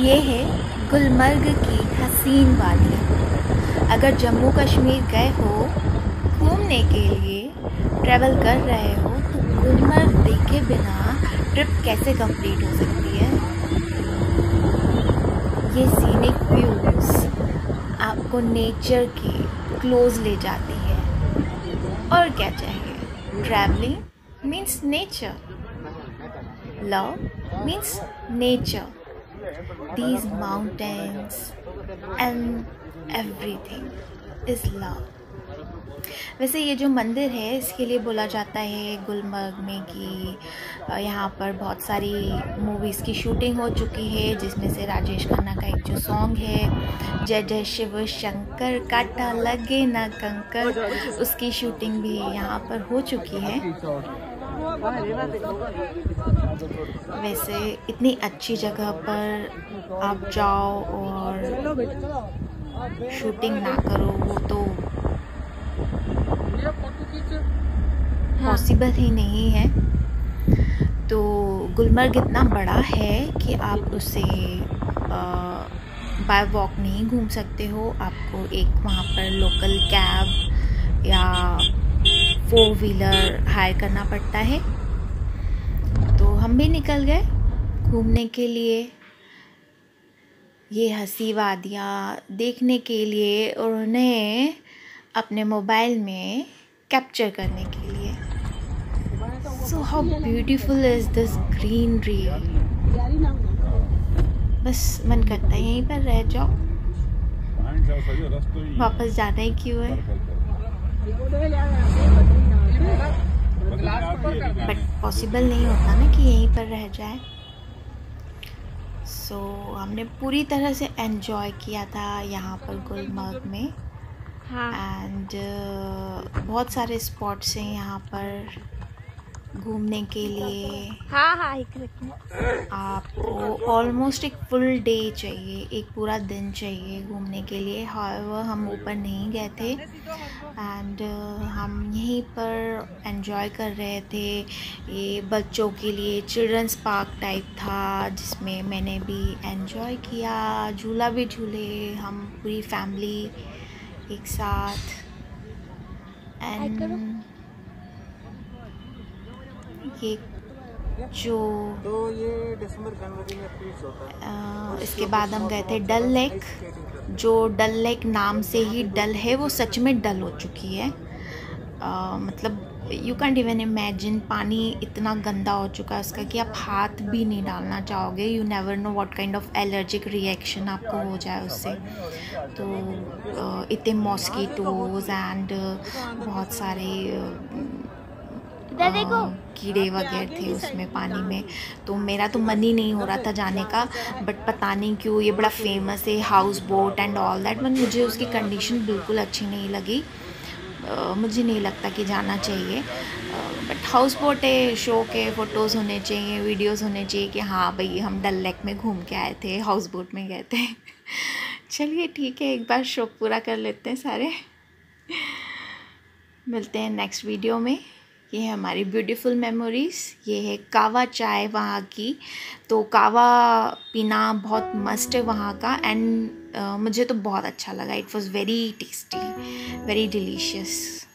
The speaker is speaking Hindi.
ये है गुलमर्ग की हसीन वादियाँ। अगर जम्मू कश्मीर गए हो घूमने के लिए ट्रैवल कर रहे हो तो गुलमर्ग देखे बिना ट्रिप कैसे कंप्लीट हो सकती है? ये सीनिक व्यूज़ आपको नेचर के क्लोज ले जाती है। और क्या चाहिए? Travelling means nature love means nature these mountains and everything is love. वैसे ये जो मंदिर है, इसके लिए बोला जाता है गुलमर्ग में कि यहाँ पर बहुत सारी मूवीज़ की शूटिंग हो चुकी है, जिसमें से राजेश खन्ना का एक जो सॉन्ग है, जय जय शिव शंकर काटा लगे ना कंकर, उसकी शूटिंग भी यहाँ पर हो चुकी है। वैसे इतनी अच्छी जगह पर आप जाओ और शूटिंग ना करो, वो तो पॉसिबल ही नहीं है। तो गुलमर्ग इतना बड़ा है कि आप उसे बाय वॉक नहीं घूम सकते हो। आपको एक वहाँ पर लोकल कैब या फोर व्हीलर हायर करना पड़ता है। तो हम भी निकल गए घूमने के लिए। ये हँसी वादियाँ देखने के लिए और उन्हें अपने मोबाइल में कैप्चर करने के लिए। So how beautiful is this greenery बस मन करता है यहीं पर रह जाओ। वापस जाना ही क्यों है? बट पॉसिबल नहीं होता ना कि यहीं पर रह जाए। सो so, हमने पूरी तरह से एन्जॉय किया था यहाँ पर गुलमर्ग में। एंड हाँ. uh, बहुत सारे स्पॉट्स हैं यहाँ पर। घूमने के लिए। हाँ हाँ एक आपको ऑलमोस्ट एक फुल डे चाहिए एक पूरा दिन चाहिए घूमने के लिए। हाउएवर हम ऊपर नहीं गए थे। एंड uh, हम यहीं पर एंजॉय कर रहे थे। ये बच्चों के लिए चिल्ड्रंस पार्क टाइप था जिसमें मैंने भी एंजॉय किया। झूला भी झूले हम पूरी फैमिली एक साथ। एंड ये जो तो ये दिसंबर जनवरी में पीस होता है। इसके बाद हम गए थे डल लेक जो डल लेक नाम से ही डल है वो सच में डल हो चुकी है। आ, मतलब यू कैंट इवन इमेजिन पानी इतना गंदा हो चुका है उसका कि आप हाथ भी नहीं डालना चाहोगे। You never know what kind of allergic reaction आपको हो जाए उससे। तो इतने मॉस्किटोज़ एंड बहुत सारे देखो। कीड़े वगैरह थे उसमें पानी में तो मेरा तो मन ही नहीं हो रहा था जाने का बट पता नहीं क्यों ये बड़ा फ़ेमस है house boat and all that but मुझे उसकी कंडीशन बिल्कुल अच्छी नहीं लगी। Uh, मुझे नहीं लगता कि जाना चाहिए। बट हाउस बोट है शो के फ़ोटोज़ होने चाहिए वीडियोज़ होने चाहिए कि हाँ भाई हम डल लेक में घूम के आए थे हाउस बोट में गए थे। चलिए ठीक है एक बार शौक पूरा कर लेते हैं सारे। मिलते हैं नेक्स्ट वीडियो में। ये है हमारी ब्यूटीफुल मेमोरीज़ ये है कावा चाय वहाँ की। तो कावा पीना बहुत मस्ट है वहाँ का एंड uh, मुझे तो बहुत अच्छा लगा। It was very tasty very delicious